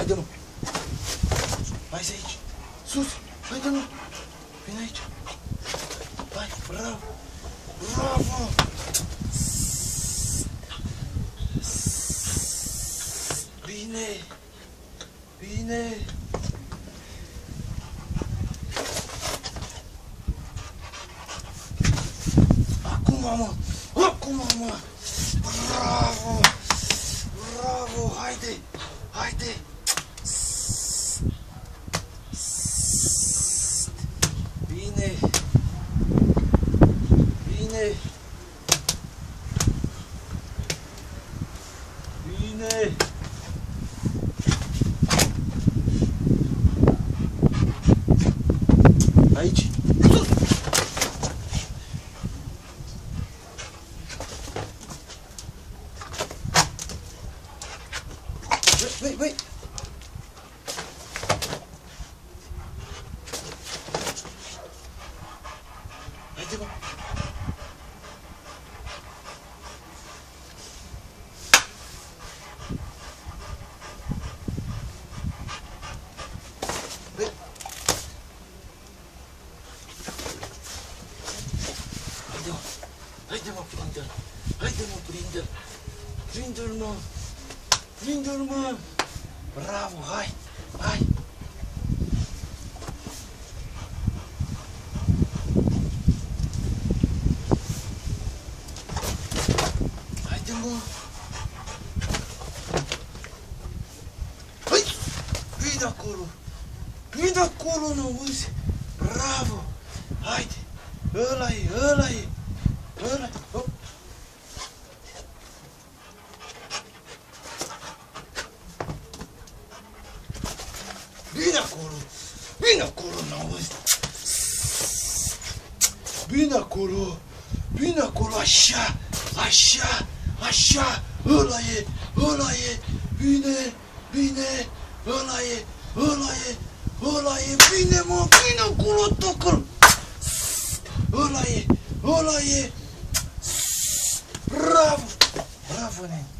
Haide, mă. Hai să aici. Sus. Haide, mă. Vin aici. Hai, bravo. Bravo. Bine. Bine. Acum, mă. Acum, mă. Bravo. Bine! Aici! Băi, băi! Haide, mă! Băi! Haide, mă! Haide, mă, prinde-l! Haide, mă, prinde-l! Prinde-l, mă! Prinde-l, mă! Bravo, hai! Hai! Haide, mă! Hai! Vine acolo! Vine acolo, nu auzi? Bravo! Haide! Ăla e, ăla e! E! Hop! Vine acolo! Vine acolo, n-auzi? Vine acolo! Vine acolo, așa! Așa! Așa! Ăla e! Ăla e! Vine! Vine! Ăla e! Ăla e! Ăla e! Vine, mă! Vine acolo, tocăl! Ăla e! Ăla e! 不能。